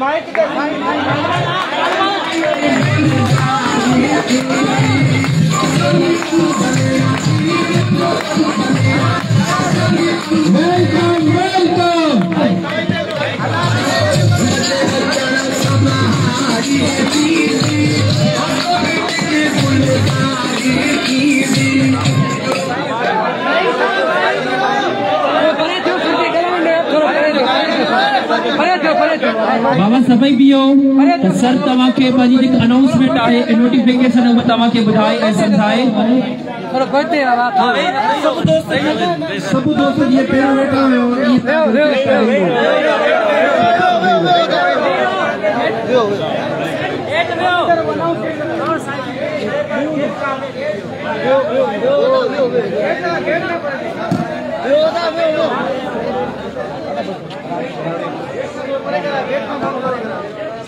महिरबानीगान बाबा सभई बीहो त सर तव्हांखे पंहिंजी जेका अनाउंसमेंट आहे नोटिफिकेशन उहा समझाए ॿुधाए ऐं सम्झाए सभु दोस्त जीअं पहिरियों वेठा हुयो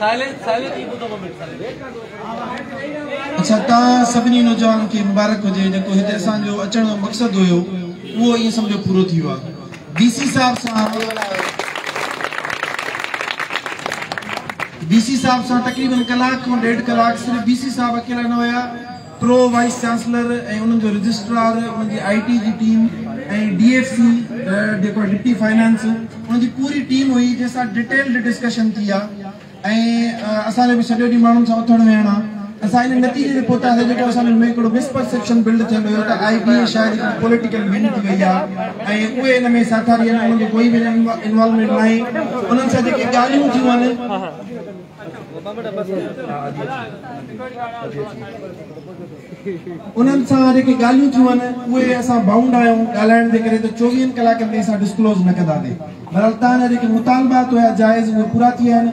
अच्छा तव्हां खे मुबारक हुजे हिते मक़सदु हुयो उहो ईअं थी वियो आहे प्रो वाइस चांसलर ऐं उन्हनि जो टी जी टीम ऐं सी जेको पूरी टीम हुई जंहिंसां डिटेल्ड डिस्कशन थी आहे ऐं असांजो बि सॼो ॾींहुं माण्हुनि सां उथणु वेहणु आहे असां हिन नतीजे ते उन्हनि सां जेके ॻाल्हियूं थियूं आहिनि उहे असां बाउंड आहियूं ॻाल्हाइण जे करे त चोवीहनि कलाकनि ते असां डिस्क्लोज़ न कंदासीं पर तव्हांजा जेके मुतालबा हुया जाइज़ उहे पूरा थी विया आहिनि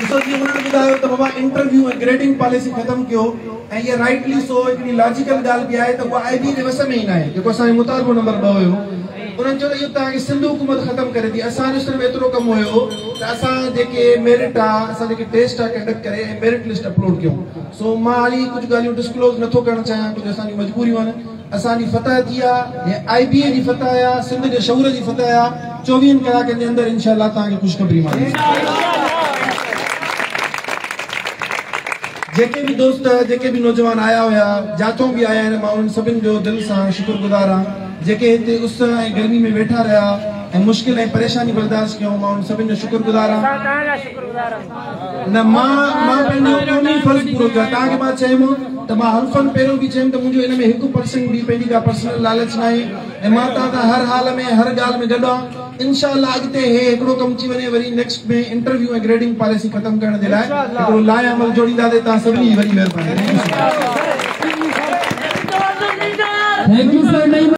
ऐं सिंधु ख़तमु करे थी असांजे कमु हुयो त असांखे कुझु डिस्कलोज़ नथो करणु चाहियां कुझु असांजी मजबूरियूं आहिनि असांजी फतह थी आहे आई बी ए जी फति आहे सिंध जे शहूर जी फतह आहे चोवीह कलाकनि जे अंदरि जेके भी दोस्त जेके भी नौजवान आया हुया जातों भी आया आहिनि मां उन्हनि सभिनि जो दिलि सां गुज़ार आहियां जेके हिते उस ऐं गर्मी में वेठा रहिया ऐं मुश्किल ऐं परेशानी बर्दाश्त कयूं मां चयमि पहिरियों हाल में हर ॻाल्हि में गॾु इंशाल्लाह अॻिते हे हिकिड़ो कमु थी वञे वरी नेक्स्ट में इंटरव्यू ऐं ग्रेडिंग पॉलिसी ख़तमु करण जे लाइ उहो लाइ अमल जोड़ींदासीं तव्हां सभिनी